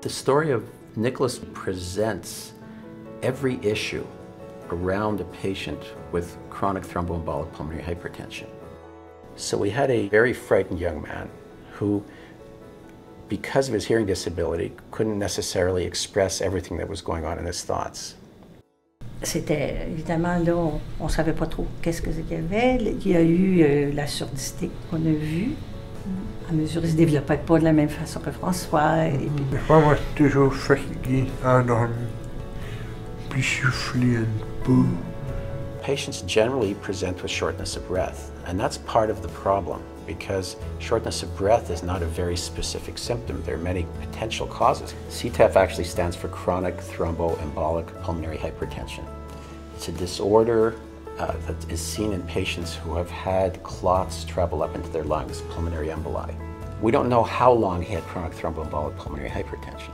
The story of Nicolas presents every issue around a patient with chronic thromboembolic pulmonary hypertension. So we had a very frightened young man who, because of his hearing disability, couldn't necessarily express everything that was going on in his thoughts. C'était évidemment là, on ne savait pas trop qu'est-ce qu'il y avait. Il y a eu euh, la surdité qu'on a vue. À mesure qu'il ne se développait pas de la même façon que François. Et puis, Des fois, moi, je suis toujours fatigué, endormi, puis soufflé un peu. Patients generally present with shortness of breath, and that's part of the problem because shortness of breath is not a very specific symptom. There are many potential causes. CTEPH actually stands for chronic thromboembolic pulmonary hypertension. It's a disorder uh, that is seen in patients who have had clots travel up into their lungs, pulmonary emboli. We don't know how long he had chronic thromboembolic pulmonary hypertension.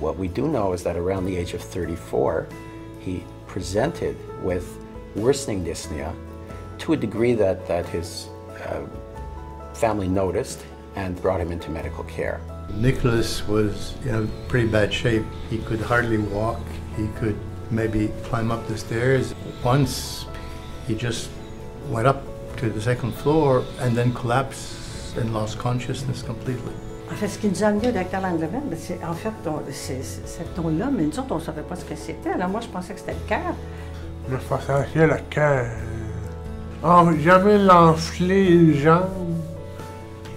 What we do know is that around the age of 34, he presented with worsening dyspnea to a degree that, that his uh, family noticed and brought him into medical care. Nicolas was in pretty bad shape. He could hardly walk. He could maybe climb up the stairs. Once he just went up to the second floor and then collapsed and lost consciousness completely. en fait, ce qui nous a amené au docteur Landrevel, c'est en fait on- c'est- c'est- cette ton-là, mais nous autres, on ne savait pas ce que c'était. Alors moi, je pensais que c'était le cœur. Je me faisais le cœur. Ah, oh, jamais l'enfler les jambes.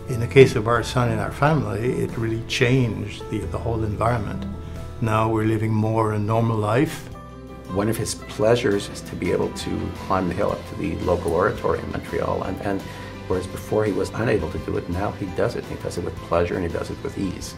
In the case of our son and our family, it really changed the, the whole environment. Now we're living more a normal life. One of his pleasures is to be able to climb the hill up to the local oratory in Montreal, and, and whereas before he was unable to do it, now he does it. He does it with pleasure and he does it with ease.